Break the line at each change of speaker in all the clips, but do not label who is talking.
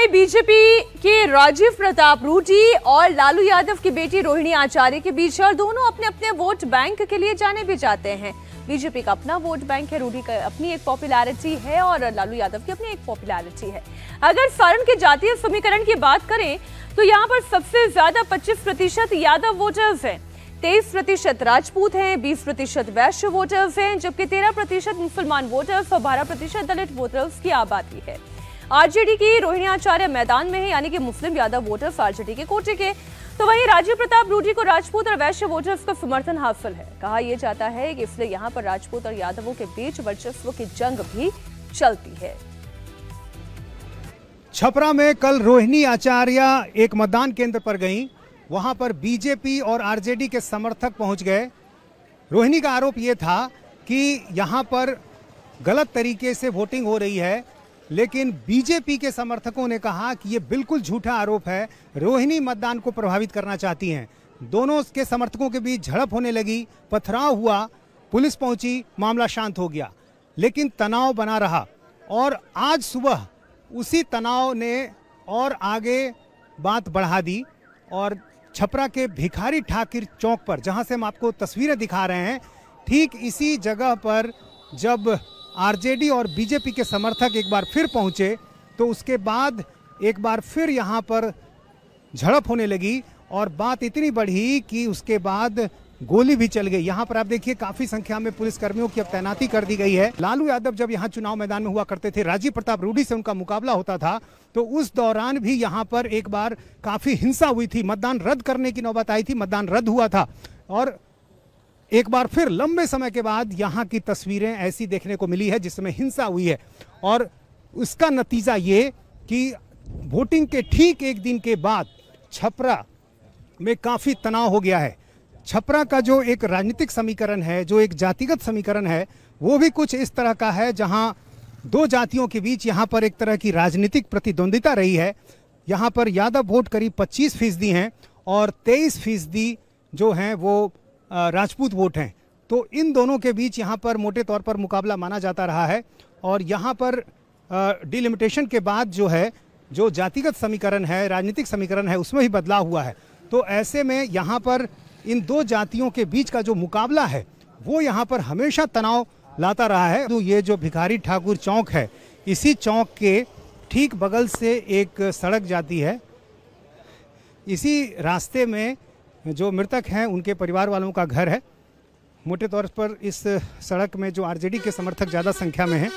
वहीं बीजेपी के राजीव प्रताप रूडी और लालू यादव की बेटी रोहिणी आचार्य के बीच और दोनों अपने अपने वोट बैंक के लिए जाने भी जाते हैं। बीजेपी का अपना वोट बैंक है, रूडी का अपनी एक पॉपुलैरिटी है और लालू यादव की अपनी एक पॉपुलैरिटी है। अगर सारण के जातीय समीकरण की बात करें तो यहाँ पर सबसे ज़्यादा 25 प्रतिशत यादव वोटर्स हैं। तेईस प्रतिशत राजपूत हैं, बीस प्रतिशत वैश्य वोटर्स हैं, जबकि तेरह प्रतिशत मुसलमान वोटर्स और बारह प्रतिशत दलित वोटर्स की आबादी है। आरजेडी की रोहिणी आचार्य मैदान में है, यानी कि मुस्लिम यादव वोटर्स आरजेडी के कोटे के। तो वहीं राजीव प्रताप रूडी को राजपूत और वैश्य वोटर्स का समर्थन हासिल है। कहा यह जाता है कि इसलिए यहाँ पर राजपूत और यादवों के बीच वर्चस्व की जंग भी चलती है।
छपरा में कल रोहिणी आचार्य एक मतदान केंद्र पर गईं। वहाँ पर बीजेपी और आरजेडी के समर्थक पहुँच गए। रोहिणी का आरोप ये था कि यहाँ पर गलत तरीके से वोटिंग हो रही है। लेकिन बीजेपी के समर्थकों ने कहा कि ये बिल्कुल झूठा आरोप है। रोहिणी मतदान को प्रभावित करना चाहती हैं। दोनों के समर्थकों के बीच झड़प होने लगी, पथराव हुआ, पुलिस पहुँची, मामला शांत हो गया। लेकिन तनाव बना रहा। और आज सुबह उसी तनाव ने और आगे बात बढ़ा दी और छपरा के भिखारी ठाकिर चौक पर, जहाँ से हम आपको तस्वीरें दिखा रहे हैं, ठीक इसी जगह पर जब आरजेडी और बीजेपी के समर्थक एक बार फिर पहुँचे तो उसके बाद एक बार फिर यहाँ पर झड़प होने लगी और बात इतनी बढ़ी कि उसके बाद गोली भी चल गई। यहाँ पर आप देखिए, काफ़ी संख्या में पुलिस कर्मियों की अब तैनाती कर दी गई है। लालू यादव जब यहाँ चुनाव मैदान में हुआ करते थे, राजीव प्रताप रूडी से उनका मुकाबला होता था तो उस दौरान भी यहाँ पर एक बार काफ़ी हिंसा हुई थी। मतदान रद्द करने की नौबत आई थी, मतदान रद्द हुआ था और एक बार फिर लंबे समय के बाद यहाँ की तस्वीरें ऐसी देखने को मिली है जिसमें हिंसा हुई है। और उसका नतीजा ये कि वोटिंग के ठीक एक दिन के बाद छपरा में काफ़ी तनाव हो गया है। छपरा का जो एक राजनीतिक समीकरण है, जो एक जातिगत समीकरण है, वो भी कुछ इस तरह का है जहाँ दो जातियों के बीच यहाँ पर एक तरह की राजनीतिक प्रतिद्वंदिता रही है। यहाँ पर यादव वोट करीब 25 फ़ीसदी हैं और 23 फ़ीसदी जो हैं वो राजपूत वोट हैं। तो इन दोनों के बीच यहाँ पर मोटे तौर पर मुकाबला माना जाता रहा है और यहाँ पर डिलिमिटेशन के बाद जो है, जो जातिगत समीकरण है, राजनीतिक समीकरण है, उसमें भी बदलाव हुआ है। तो ऐसे में यहाँ पर इन दो जातियों के बीच का जो मुकाबला है, वो यहाँ पर हमेशा तनाव लाता रहा है। तो ये जो भिखारी ठाकुर चौक है, इसी चौक के ठीक बगल से एक सड़क जाती है। इसी रास्ते में जो मृतक हैं, उनके परिवार वालों का घर है। मोटे तौर पर इस सड़क में जो आरजेडी के समर्थक ज़्यादा संख्या में हैं,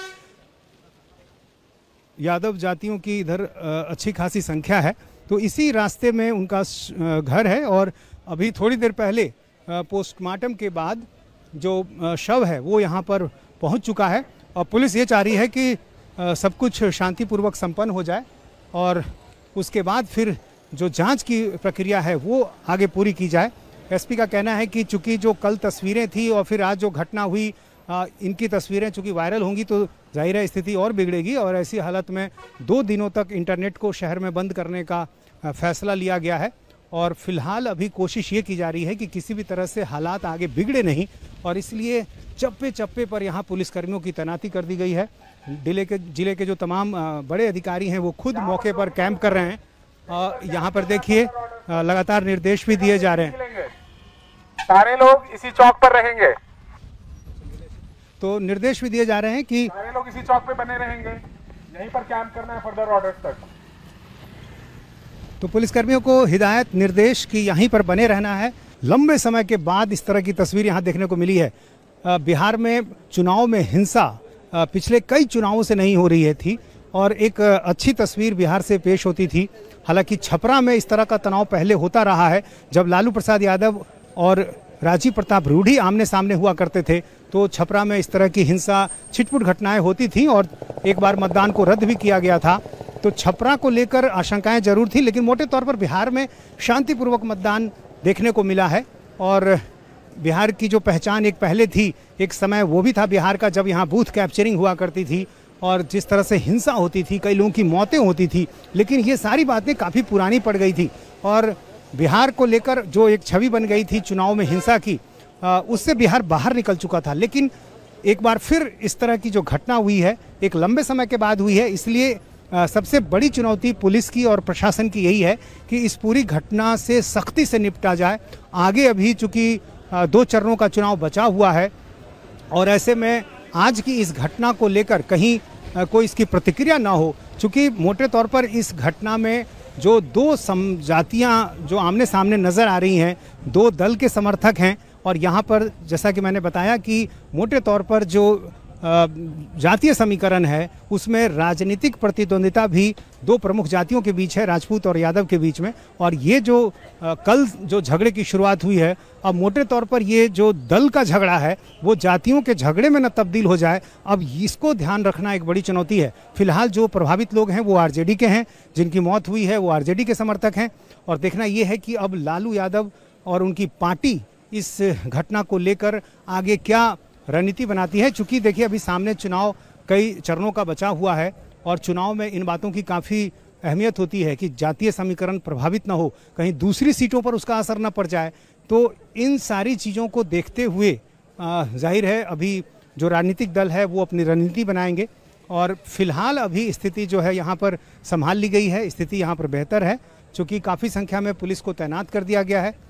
यादव जातियों की इधर अच्छी खासी संख्या है। तो इसी रास्ते में उनका घर है और अभी थोड़ी देर पहले पोस्टमार्टम के बाद जो शव है, वो यहाँ पर पहुँच चुका है और पुलिस ये चाह रही है कि सब कुछ शांतिपूर्वक संपन्न हो जाए और उसके बाद फिर जो जाँच की प्रक्रिया है वो आगे पूरी की जाए। एसपी का कहना है कि चूँकि जो कल तस्वीरें थी और फिर आज जो घटना हुई आ, इनकी तस्वीरें चूँकि वायरल होंगी तो ज़ाहिर है स्थिति और बिगड़ेगी और ऐसी हालत में दो दिनों तक इंटरनेट को शहर में बंद करने का फैसला लिया गया है। और फ़िलहाल अभी कोशिश ये की जा रही है कि किसी भी तरह से हालात आगे बिगड़े नहीं और इसलिए चप्पे चप्पे पर यहाँ पुलिसकर्मियों की तैनाती कर दी गई है। ज़िले के ज़िले के जो तमाम बड़े अधिकारी हैं वो खुद मौके पर कैंप कर रहे हैं। यहाँ पर देखिए लगातार निर्देश भी दिए जा रहे हैं।
सारे लोग इसी चौक पर रहेंगे।
तो निर्देश भी दिए जा रहे हैं कि
सारे लोग इसी चौक पे बने रहेंगे। यहीं पर कैंप करना है फर्दर ऑर्डर तक।
तो पुलिसकर्मियों को हिदायत निर्देश की यहीं पर बने रहना है। लंबे समय के बाद इस तरह की तस्वीर यहाँ देखने को मिली है। बिहार में चुनाव में हिंसा पिछले कई चुनावों से नहीं हो रही है थी। और एक अच्छी तस्वीर बिहार से पेश होती थी। हालाँकि छपरा में इस तरह का तनाव पहले होता रहा है, जब लालू प्रसाद यादव और राजीव प्रताप रूढ़ी आमने सामने हुआ करते थे तो छपरा में इस तरह की हिंसा, छिटपुट घटनाएँ होती थी और एक बार मतदान को रद्द भी किया गया था। तो छपरा को लेकर आशंकाएँ ज़रूर थी, लेकिन मोटे तौर पर बिहार में शांतिपूर्वक मतदान देखने को मिला है और बिहार की जो पहचान एक पहले थी, एक समय वो भी था बिहार का, जब यहाँ बूथ कैप्चरिंग हुआ करती थी। और जिस तरह से हिंसा होती थी, कई लोगों की मौतें होती थी, लेकिन ये सारी बातें काफ़ी पुरानी पड़ गई थी। और बिहार को लेकर जो एक छवि बन गई थी चुनाव में हिंसा की उससे बिहार बाहर निकल चुका था। लेकिन एक बार फिर इस तरह की जो घटना हुई है, एक लंबे समय के बाद हुई है, इसलिए सबसे बड़ी चुनौती पुलिस की और प्रशासन की यही है कि इस पूरी घटना से सख्ती से निपटा जाए। आगे अभी चूँकि दो चरणों का चुनाव बचा हुआ है, और ऐसे में आज की इस घटना को लेकर कहीं कोई इसकी प्रतिक्रिया ना हो। चूँकि मोटे तौर पर इस घटना में जो दो समजातियाँ जो आमने सामने नज़र आ रही हैं, दो दल के समर्थक हैं और यहाँ पर जैसा कि मैंने बताया कि मोटे तौर पर जो जातीय समीकरण है, उसमें राजनीतिक प्रतिद्वंदिता भी दो प्रमुख जातियों के बीच है, राजपूत और यादव के बीच में। और ये जो कल जो झगड़े की शुरुआत हुई है, अब मोटे तौर पर ये जो दल का झगड़ा है, वो जातियों के झगड़े में न तब्दील हो जाए। अब इसको ध्यान रखना एक बड़ी चुनौती है। फ़िलहाल जो प्रभावित लोग हैं, वो आरजेडी के हैं। जिनकी मौत हुई है, वो आरजेडी के समर्थक हैं। और देखना ये है कि अब लालू यादव और उनकी पार्टी इस घटना को लेकर आगे क्या रणनीति बनाती है, चूँकि देखिए अभी सामने चुनाव कई चरणों का बचा हुआ है और चुनाव में इन बातों की काफ़ी अहमियत होती है कि जातीय समीकरण प्रभावित ना हो, कहीं दूसरी सीटों पर उसका असर ना पड़ जाए। तो इन सारी चीज़ों को देखते हुए ज़ाहिर है अभी जो राजनीतिक दल है वो अपनी रणनीति बनाएँगे और फ़िलहाल अभी स्थिति जो है यहाँ पर संभाल ली गई है, स्थिति यहाँ पर बेहतर है, चूँकि काफ़ी संख्या में पुलिस को तैनात कर दिया गया है।